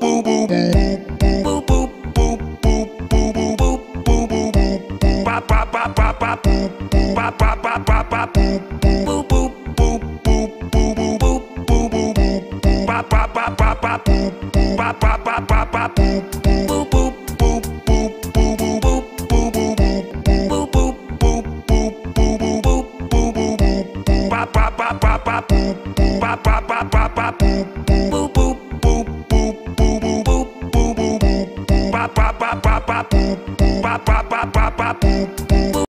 boop boop boop boop boop boop boop boop boop boop boop pop pop pop pop pop pop pop pop pop pop boop boop boop boop boop boop boop boop boop pop pop pop pop pop pop pop pop pop pop boop boop boop boop boop boop boop boop boop boop boop boop boop boop boop boop boop boop pop pop pop pop pop pop pop pop pop pop boop pa pa pa pa pa boop boop pa pa pa pa pa boop boop.